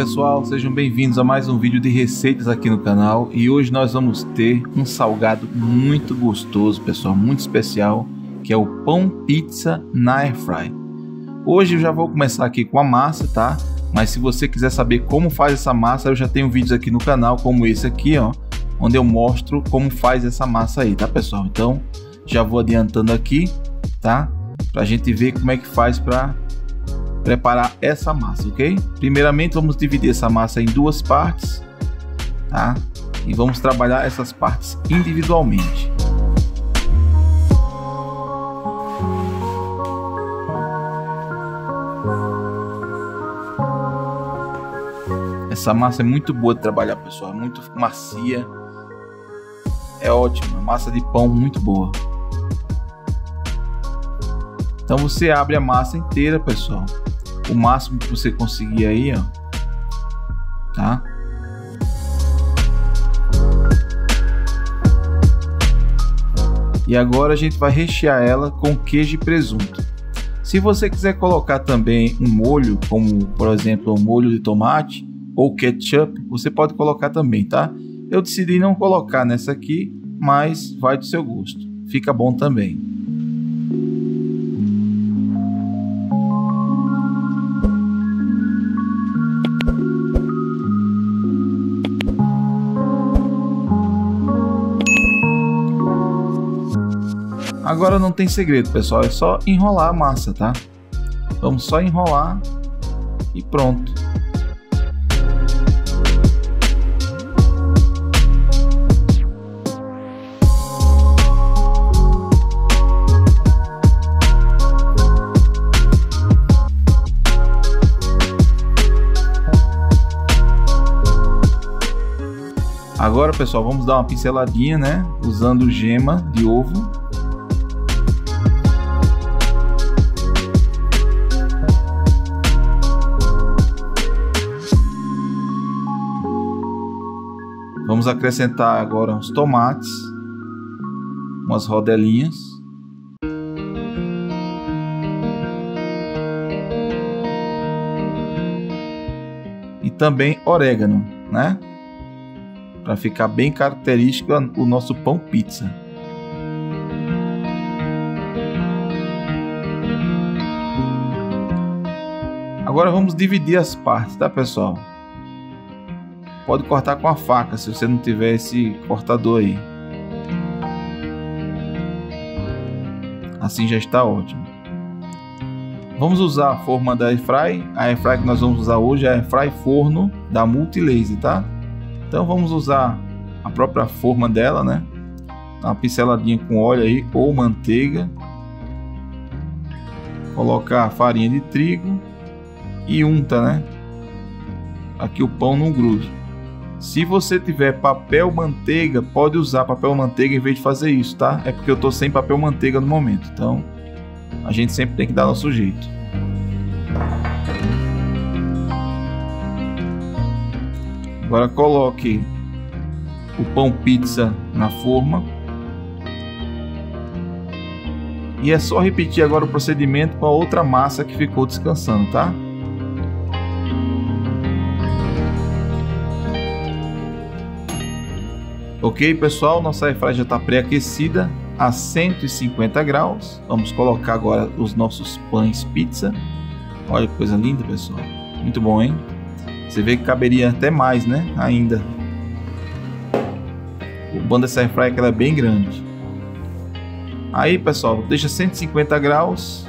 pessoal, sejam bem-vindos a mais um vídeo de receitas aqui no canal e hoje nós vamos ter um salgado muito gostoso pessoal, muito especial que é o pão pizza na air fry. Hoje eu já vou começar aqui com a massa, tá? Mas se você quiser saber como faz essa massa, eu já tenho vídeos aqui no canal como esse aqui, ó, onde eu mostro como faz essa massa aí, tá pessoal? Então já vou adiantando aqui, tá? Pra gente ver como é que faz para preparar essa massa, ok? Primeiramente vamos dividir essa massa em duas partes, tá? E vamos trabalhar essas partes individualmente. Essa massa é muito boa de trabalhar, pessoal, é muito macia, é ótima, massa de pão muito boa. Então você abre a massa inteira, pessoal o máximo que você conseguir aí, ó. Tá? E agora a gente vai rechear ela com queijo e presunto. Se você quiser colocar também um molho, como por exemplo um molho de tomate ou ketchup, você pode colocar também, tá? Eu decidi não colocar nessa aqui, mas vai do seu gosto. Fica bom também. Agora não tem segredo, pessoal, é só enrolar a massa, tá? Vamos só enrolar e pronto. Agora, pessoal, vamos dar uma pinceladinha, né? Usando gema de ovo Vamos acrescentar agora uns tomates, umas rodelinhas. E também orégano, né? Para ficar bem característico o nosso pão pizza. Agora vamos dividir as partes, tá pessoal? Pode cortar com a faca se você não tiver esse cortador aí. Assim já está ótimo. Vamos usar a forma da airfry. A airfry que nós vamos usar hoje é a airfry forno da Multilaser, tá? Então vamos usar a própria forma dela, né? Uma pinceladinha com óleo aí ou manteiga. Colocar a farinha de trigo e unta, né? Aqui o pão não grude. Se você tiver papel manteiga, pode usar papel manteiga em vez de fazer isso, tá? É porque eu tô sem papel manteiga no momento. Então, a gente sempre tem que dar nosso jeito. Agora coloque o pão pizza na forma. E é só repetir agora o procedimento com a outra massa que ficou descansando, tá? Ok, pessoal, nossa airfryer já está pré-aquecida a 150 graus. Vamos colocar agora os nossos pães pizza. Olha que coisa linda, pessoal. Muito bom, hein? Você vê que caberia até mais, né? Ainda. O bom dessa airfryer é que ela é bem grande. Aí, pessoal, deixa 150 graus,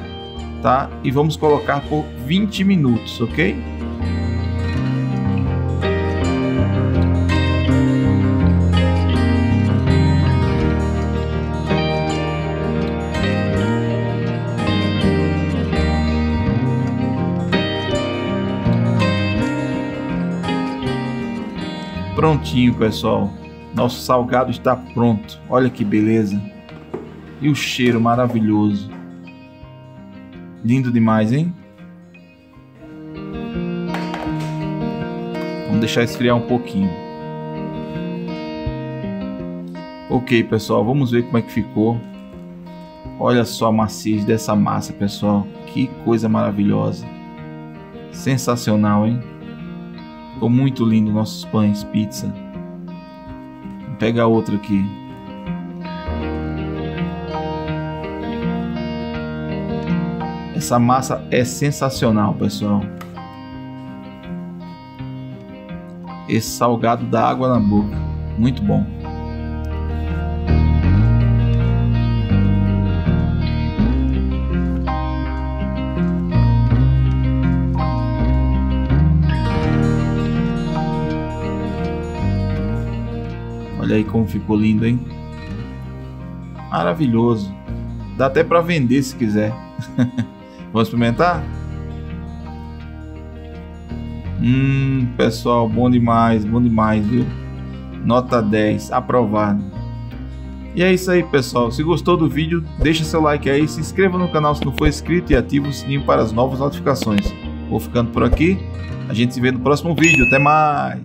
tá? E vamos colocar por 20 minutos, ok? Prontinho, pessoal. Nosso salgado está pronto. Olha que beleza. E o cheiro maravilhoso. Lindo demais, hein? Vamos deixar esfriar um pouquinho. Ok, pessoal, vamos ver como é que ficou. Olha só a maciez dessa massa, pessoal. Que coisa maravilhosa. Sensacional, hein? Ficou muito lindo nossos pães, pizza. Vou pegar outro aqui. Essa massa é sensacional, pessoal. Esse salgado dá água na boca. Muito bom. Olha aí como ficou lindo, hein? Maravilhoso. Dá até para vender se quiser. Vamos experimentar? Hum, pessoal, bom demais, bom demais, viu? Nota 10, aprovado. E é isso aí, pessoal. Se gostou do vídeo, deixa seu like aí, se inscreva no canal se não for inscrito e ative o sininho para as novas notificações. Vou ficando por aqui. A gente se vê no próximo vídeo. Até mais!